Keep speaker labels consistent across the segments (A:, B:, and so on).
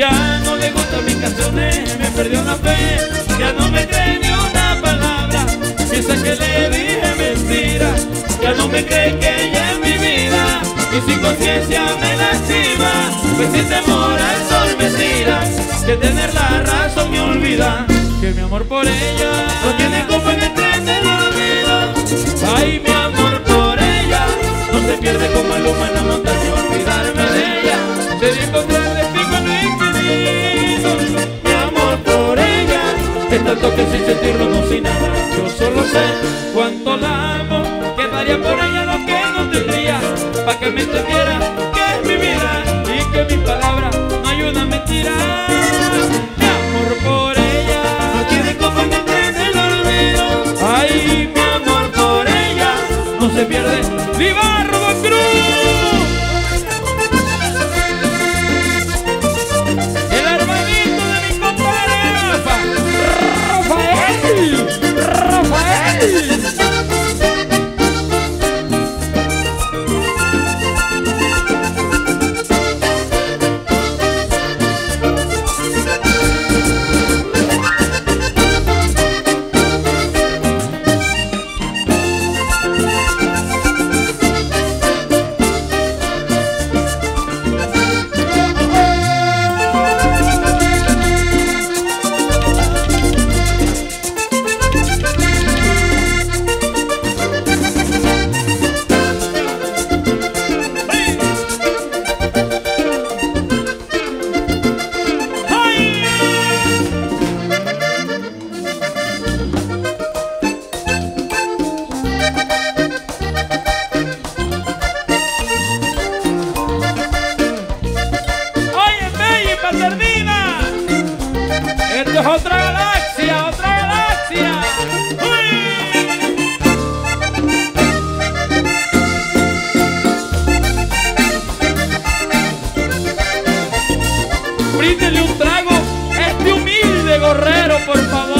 A: Ya no le gustan mis canciones, me perdió la fe, ya no me cree ni una palabra. Piensa que le dije mentira, ya no me cree que ella es mi vida. Y sin conciencia me lastima, pues sin temor al sol me tira, que tener la razón me olvida. Que mi amor por ella no tiene como en el tren del olvido. Ay, mi amor por ella no se pierde como el humo en la montaña, olvidarme de ella. Sería encontrarle pico en lo. Mi amor por ella es tanto que sin sentirlo no sin nada. Yo solo sé cuánto la amo, que daría por ella lo que no tendría, para que me entendiera se pierde. ¡Viva Robo Cruz! El hermanito de mi compadre Rafa. Rafael. Rafael. Esto es otra galaxia, otra galaxia. ¡Uy! Bríndele un trago este humilde gorrero, por favor.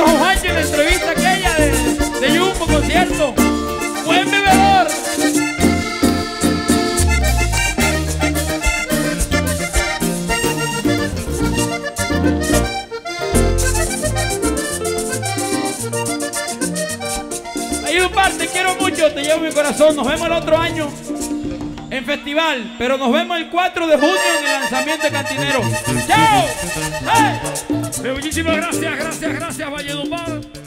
A: dijo en la entrevista aquella de, de Jumbo Concierto. Buen bebedor. Ayúdame, te quiero mucho, te llevo mi corazón. Nos vemos el otro año en festival, pero nos vemos el 4 de junio en el lanzamiento de Cantinero. ¡Chao! ¡Hey!
B: Muchísimas gracias, gracias, gracias, Valledupar.